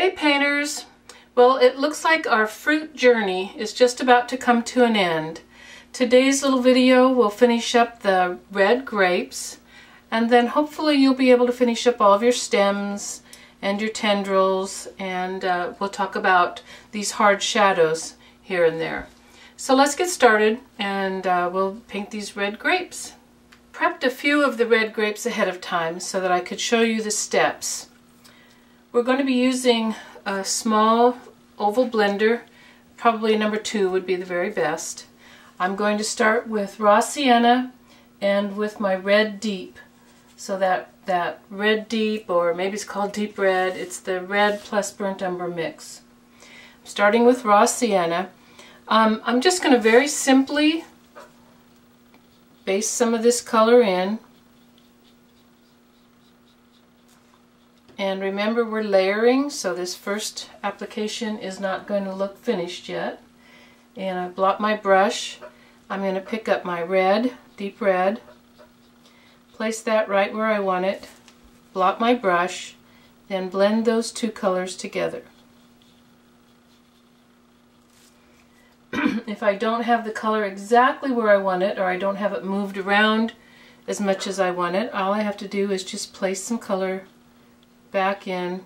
Hey painters! Well, it looks like our fruit journey is just about to come to an end. Today's little video will finish up the red grapes and then hopefully you'll be able to finish up all of your stems and your tendrils and uh, we'll talk about these hard shadows here and there. So let's get started and uh, we'll paint these red grapes. Prepped a few of the red grapes ahead of time so that I could show you the steps. We're going to be using a small oval blender, probably number two would be the very best. I'm going to start with raw sienna and with my red deep. So that, that red deep, or maybe it's called deep red, it's the red plus burnt umber mix. Starting with raw sienna. Um, I'm just going to very simply base some of this color in And remember we're layering, so this first application is not going to look finished yet. And I blot my brush. I'm going to pick up my red, deep red, place that right where I want it, blot my brush, then blend those two colors together. if I don't have the color exactly where I want it, or I don't have it moved around as much as I want it, all I have to do is just place some color back in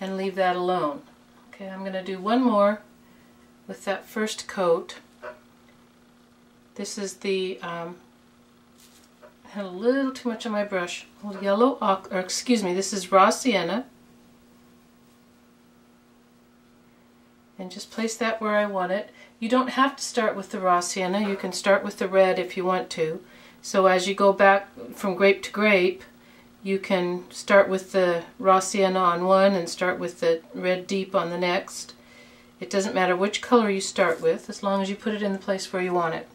and leave that alone. Okay, I'm going to do one more with that first coat. This is the, um, had a little too much on my brush, yellow, or excuse me, this is raw sienna. And just place that where I want it. You don't have to start with the raw sienna, you can start with the red if you want to. So as you go back from grape to grape, you can start with the raw sienna on one and start with the red deep on the next. It doesn't matter which color you start with as long as you put it in the place where you want it.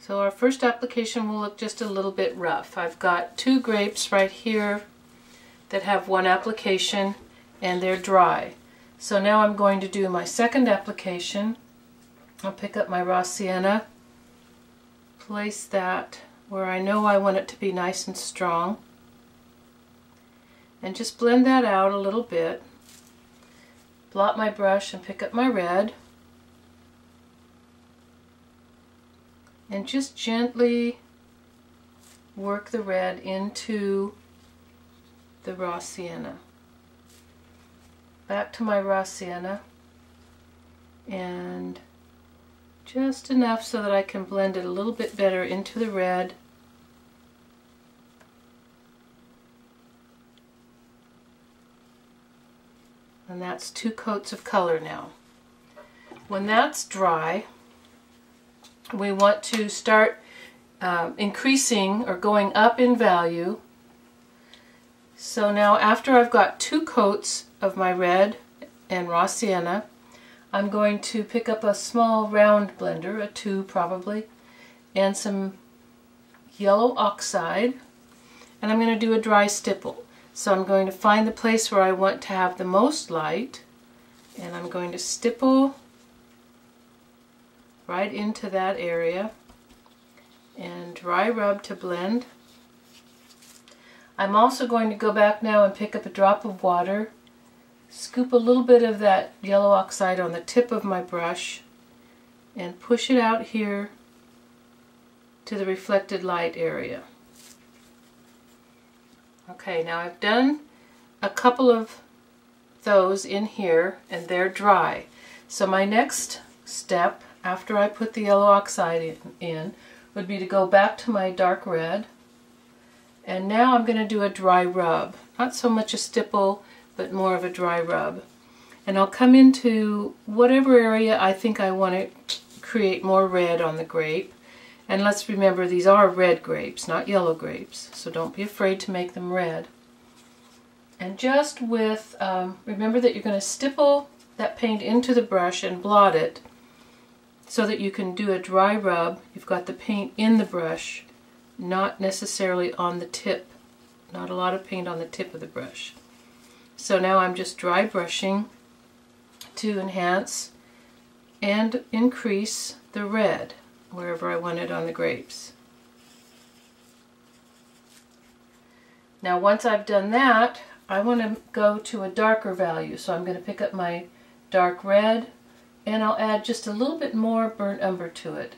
So our first application will look just a little bit rough. I've got two grapes right here that have one application and they're dry. So now I'm going to do my second application. I'll pick up my raw sienna place that where I know I want it to be nice and strong. And just blend that out a little bit. Blot my brush and pick up my red. And just gently work the red into the raw sienna. Back to my raw sienna and just enough so that I can blend it a little bit better into the red. And that's two coats of color now. When that's dry, we want to start um, increasing or going up in value. So now after I've got two coats of my red and raw sienna, I'm going to pick up a small round blender, a two probably, and some yellow oxide, and I'm going to do a dry stipple. So I'm going to find the place where I want to have the most light, and I'm going to stipple right into that area and dry rub to blend. I'm also going to go back now and pick up a drop of water scoop a little bit of that yellow oxide on the tip of my brush and push it out here to the reflected light area. Okay, now I've done a couple of those in here and they're dry. So my next step after I put the yellow oxide in, would be to go back to my dark red and now I'm going to do a dry rub. Not so much a stipple but more of a dry rub. And I'll come into whatever area I think I want to create more red on the grape. And let's remember these are red grapes, not yellow grapes, so don't be afraid to make them red. And just with, um, remember that you're going to stipple that paint into the brush and blot it so that you can do a dry rub. You've got the paint in the brush, not necessarily on the tip. Not a lot of paint on the tip of the brush. So now I'm just dry brushing to enhance and increase the red wherever I want it on the grapes. Now once I've done that, I want to go to a darker value. So I'm going to pick up my dark red and I'll add just a little bit more burnt umber to it.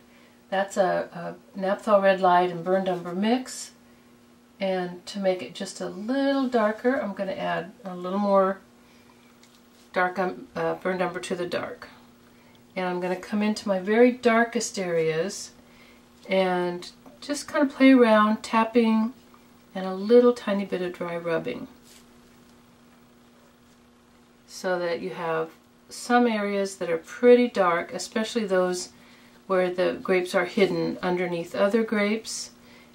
That's a, a naphthol red light and burnt umber mix. And to make it just a little darker, I'm going to add a little more dark um, uh, burnt to the dark. And I'm going to come into my very darkest areas and just kind of play around, tapping and a little tiny bit of dry rubbing so that you have some areas that are pretty dark, especially those where the grapes are hidden underneath other grapes.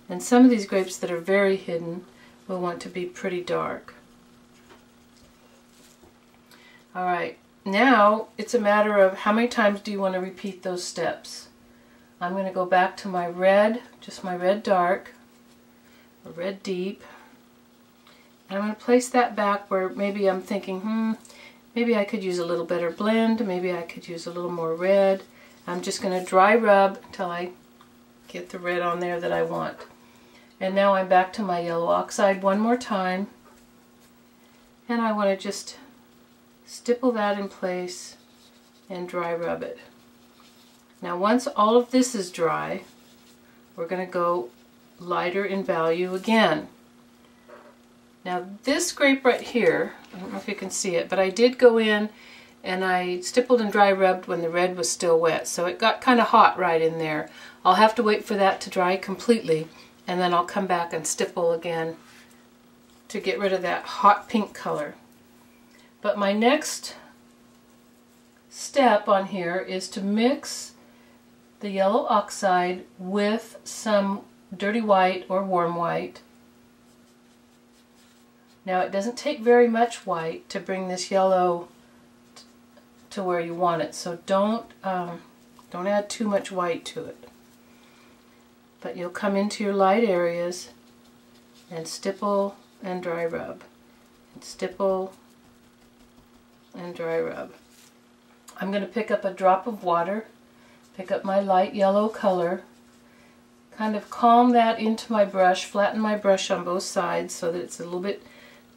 And some of these grapes that are very hidden will want to be pretty dark. Alright, now it's a matter of how many times do you want to repeat those steps. I'm going to go back to my red, just my red dark, a red deep. And I'm going to place that back where maybe I'm thinking, hmm, maybe I could use a little better blend, maybe I could use a little more red. I'm just going to dry rub until I get the red on there that I want. And now I'm back to my yellow oxide one more time. And I want to just stipple that in place and dry rub it. Now once all of this is dry, we're going to go lighter in value again. Now this grape right here, I don't know if you can see it, but I did go in and I stippled and dry rubbed when the red was still wet. So it got kind of hot right in there. I'll have to wait for that to dry completely and then I'll come back and stipple again to get rid of that hot pink color. But my next step on here is to mix the yellow oxide with some dirty white or warm white now it doesn't take very much white to bring this yellow to where you want it, so don't, um, don't add too much white to it. But you'll come into your light areas and stipple and dry rub. And stipple and dry rub. I'm going to pick up a drop of water, pick up my light yellow color, kind of calm that into my brush, flatten my brush on both sides so that it's a little bit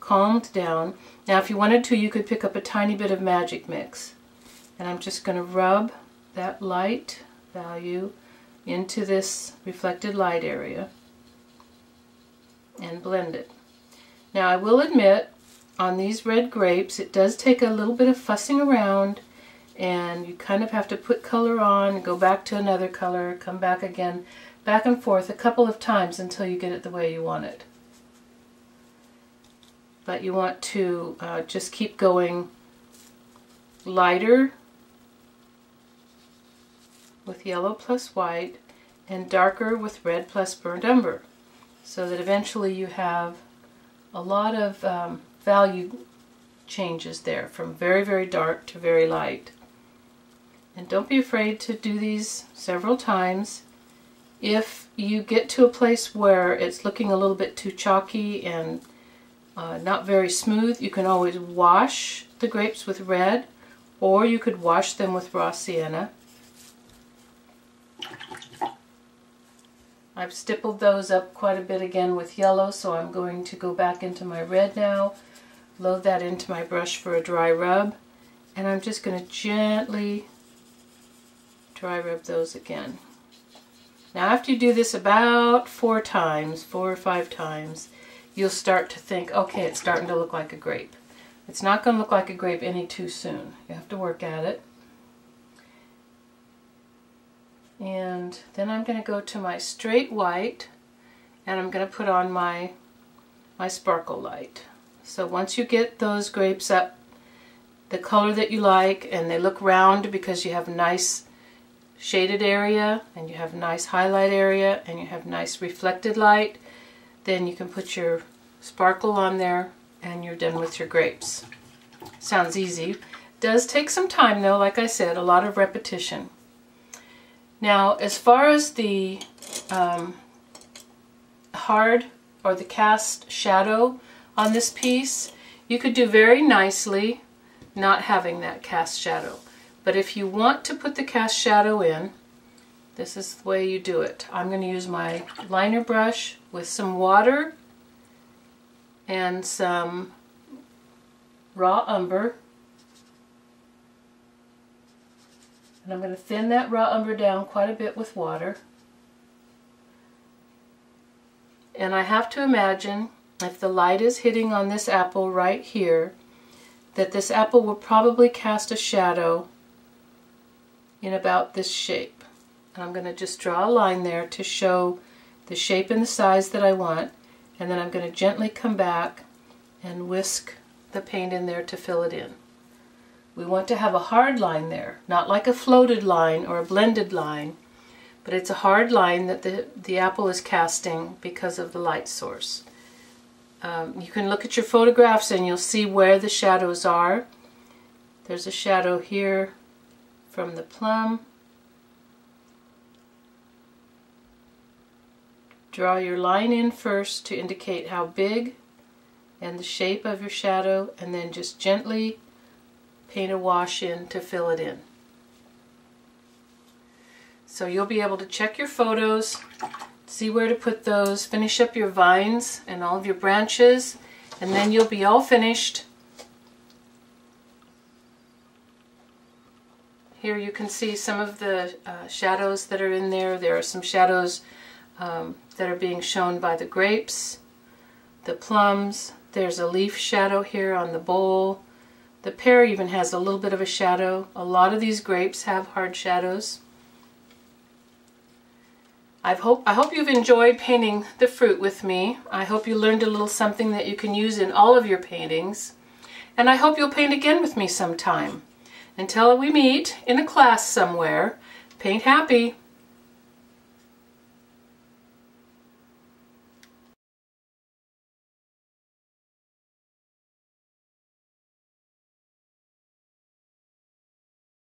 calmed down. Now if you wanted to, you could pick up a tiny bit of Magic Mix. And I'm just going to rub that light value into this reflected light area and blend it. Now I will admit, on these red grapes, it does take a little bit of fussing around and you kind of have to put color on, go back to another color, come back again, back and forth a couple of times until you get it the way you want it but you want to uh, just keep going lighter with yellow plus white and darker with red plus burnt umber. So that eventually you have a lot of um, value changes there from very very dark to very light. And don't be afraid to do these several times. If you get to a place where it's looking a little bit too chalky and uh, not very smooth, you can always wash the grapes with red or you could wash them with raw sienna. I've stippled those up quite a bit again with yellow, so I'm going to go back into my red now, load that into my brush for a dry rub, and I'm just going to gently dry rub those again. Now after you do this about four times, four or five times, you'll start to think, okay, it's starting to look like a grape. It's not going to look like a grape any too soon. You have to work at it. And then I'm going to go to my straight white and I'm going to put on my, my sparkle light. So once you get those grapes up the color that you like and they look round because you have a nice shaded area and you have a nice highlight area and you have nice reflected light, then you can put your sparkle on there and you're done with your grapes. Sounds easy. Does take some time though, like I said, a lot of repetition. Now, as far as the um, hard or the cast shadow on this piece, you could do very nicely not having that cast shadow. But if you want to put the cast shadow in, this is the way you do it. I'm going to use my liner brush with some water and some raw umber. And I'm going to thin that raw umber down quite a bit with water. And I have to imagine if the light is hitting on this apple right here, that this apple will probably cast a shadow in about this shape. And I'm going to just draw a line there to show the shape and the size that I want. And then I'm going to gently come back and whisk the paint in there to fill it in. We want to have a hard line there, not like a floated line or a blended line, but it's a hard line that the, the apple is casting because of the light source. Um, you can look at your photographs and you'll see where the shadows are. There's a shadow here from the plum. Draw your line in first to indicate how big and the shape of your shadow and then just gently paint a wash in to fill it in. So you'll be able to check your photos, see where to put those, finish up your vines and all of your branches, and then you'll be all finished. Here you can see some of the uh, shadows that are in there. There are some shadows um, that are being shown by the grapes, the plums. There's a leaf shadow here on the bowl. The pear even has a little bit of a shadow. A lot of these grapes have hard shadows. I hope, I hope you've enjoyed painting the fruit with me. I hope you learned a little something that you can use in all of your paintings. And I hope you'll paint again with me sometime. Until we meet in a class somewhere, paint happy.